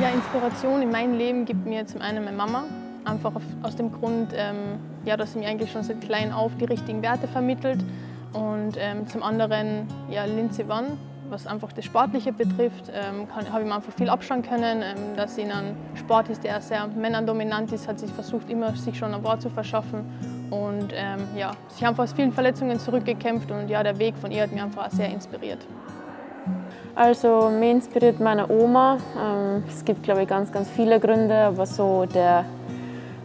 Ja, Inspiration in meinem Leben gibt mir zum einen meine Mama, einfach aus dem Grund, ähm, ja, dass sie mir eigentlich schon seit klein auf die richtigen Werte vermittelt und ähm, zum anderen ja, Lindsay Wann, was einfach das Sportliche betrifft, ähm, habe ich mir einfach viel abschauen können, ähm, dass sie in einem Sport ist, der sehr männerdominant ist, hat sie versucht immer sich schon ein Wort zu verschaffen und ähm, ja, sich einfach aus vielen Verletzungen zurückgekämpft und ja, der Weg von ihr hat mich einfach sehr inspiriert. Also mich inspiriert meine Oma. Ähm, es gibt glaube ich ganz, ganz viele Gründe, aber so der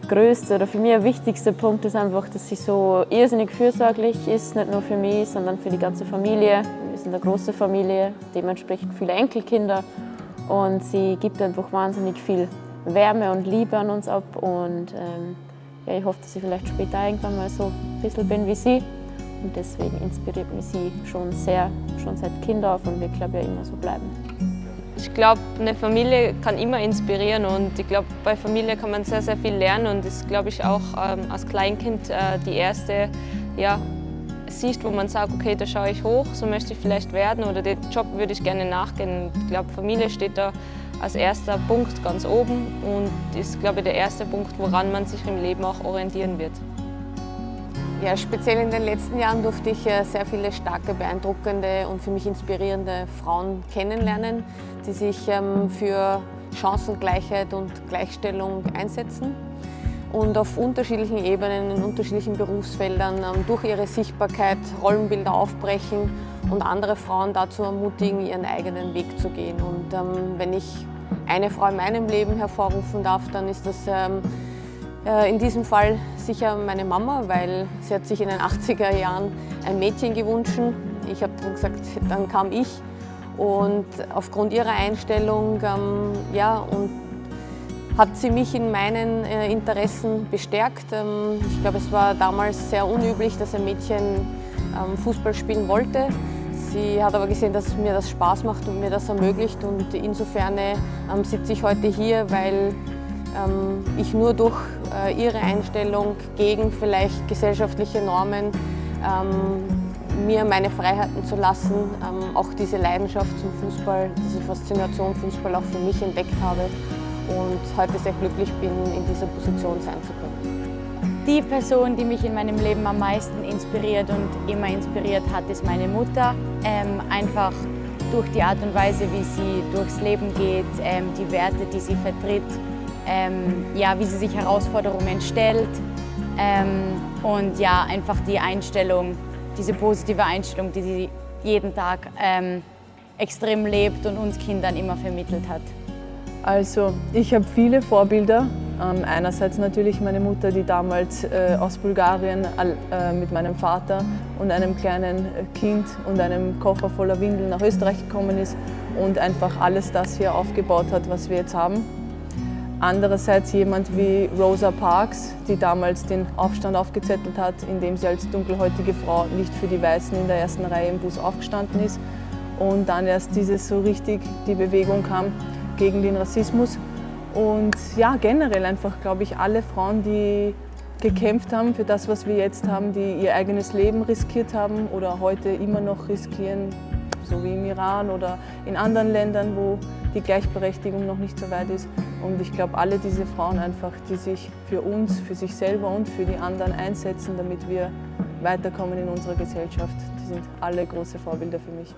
größte oder für mich wichtigste Punkt ist einfach, dass sie so irrsinnig fürsorglich ist, nicht nur für mich, sondern für die ganze Familie. Wir sind eine große Familie, dementsprechend viele Enkelkinder und sie gibt einfach wahnsinnig viel Wärme und Liebe an uns ab und ähm, ja, ich hoffe, dass ich vielleicht später irgendwann mal so ein bisschen bin wie sie. Und deswegen inspiriert mich sie schon sehr, schon seit Kind auf und wird, glaube ich, immer so bleiben. Ich glaube, eine Familie kann immer inspirieren und ich glaube, bei Familie kann man sehr, sehr viel lernen und ist, glaube ich, auch ähm, als Kleinkind äh, die erste ja, Sicht, wo man sagt, okay, da schaue ich hoch, so möchte ich vielleicht werden oder den Job würde ich gerne nachgehen. Ich glaube, Familie steht da als erster Punkt ganz oben und ist, glaube ich, der erste Punkt, woran man sich im Leben auch orientieren wird. Ja, speziell in den letzten Jahren durfte ich äh, sehr viele starke, beeindruckende und für mich inspirierende Frauen kennenlernen, die sich ähm, für Chancengleichheit und Gleichstellung einsetzen und auf unterschiedlichen Ebenen, in unterschiedlichen Berufsfeldern ähm, durch ihre Sichtbarkeit Rollenbilder aufbrechen und andere Frauen dazu ermutigen, ihren eigenen Weg zu gehen. Und ähm, wenn ich eine Frau in meinem Leben hervorrufen darf, dann ist das in diesem Fall sicher meine Mama, weil sie hat sich in den 80er Jahren ein Mädchen gewünscht. Ich habe dann gesagt, dann kam ich. Und aufgrund ihrer Einstellung ähm, ja, und hat sie mich in meinen äh, Interessen bestärkt. Ähm, ich glaube, es war damals sehr unüblich, dass ein Mädchen ähm, Fußball spielen wollte. Sie hat aber gesehen, dass mir das Spaß macht und mir das ermöglicht. Und insofern ähm, sitze ich heute hier, weil ich nur durch äh, ihre Einstellung gegen vielleicht gesellschaftliche Normen ähm, mir meine Freiheiten zu lassen, ähm, auch diese Leidenschaft zum Fußball, diese Faszination Fußball auch für mich entdeckt habe und heute sehr glücklich bin, in dieser Position sein zu können. Die Person, die mich in meinem Leben am meisten inspiriert und immer inspiriert hat, ist meine Mutter. Ähm, einfach durch die Art und Weise, wie sie durchs Leben geht, ähm, die Werte, die sie vertritt ähm, ja, wie sie sich Herausforderungen stellt ähm, und ja, einfach die Einstellung, diese positive Einstellung, die sie jeden Tag ähm, extrem lebt und uns Kindern immer vermittelt hat. Also ich habe viele Vorbilder. Ähm, einerseits natürlich meine Mutter, die damals äh, aus Bulgarien äh, mit meinem Vater und einem kleinen Kind und einem Koffer voller Windeln nach Österreich gekommen ist und einfach alles das hier aufgebaut hat, was wir jetzt haben. Andererseits jemand wie Rosa Parks, die damals den Aufstand aufgezettelt hat, indem sie als dunkelhäutige Frau nicht für die Weißen in der ersten Reihe im Bus aufgestanden ist und dann erst dieses so richtig die Bewegung kam gegen den Rassismus. Und ja, generell einfach, glaube ich, alle Frauen, die gekämpft haben für das, was wir jetzt haben, die ihr eigenes Leben riskiert haben oder heute immer noch riskieren, so wie im Iran oder in anderen Ländern, wo die Gleichberechtigung noch nicht so weit ist. Und ich glaube, alle diese Frauen einfach, die sich für uns, für sich selber und für die anderen einsetzen, damit wir weiterkommen in unserer Gesellschaft, die sind alle große Vorbilder für mich.